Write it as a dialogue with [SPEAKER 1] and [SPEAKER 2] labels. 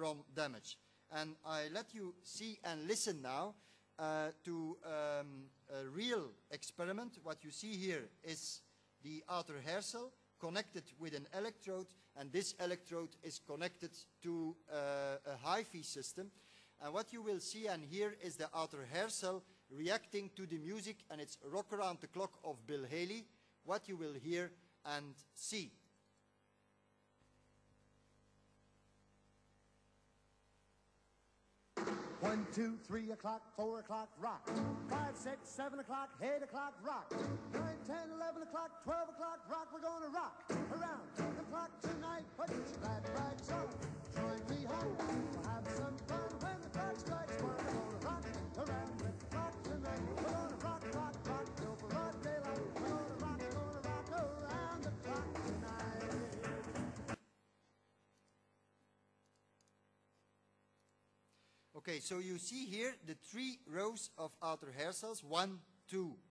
[SPEAKER 1] from damage. And I let you see and listen now uh, to um, a real experiment. What you see here is the outer hair cell connected with an electrode, and this electrode is connected to uh, a HiFi system. And what you will see and hear is the outer hair cell reacting to the music, and it's Rock Around the Clock of Bill Haley, what you will hear and see.
[SPEAKER 2] One, two, three o'clock, four o'clock, rock. Five, six, seven o'clock, eight o'clock, rock. Nine, ten, eleven o'clock, twelve o'clock, rock. We're gonna rock
[SPEAKER 1] Okay, so you see here the three rows of outer hair cells, one, two,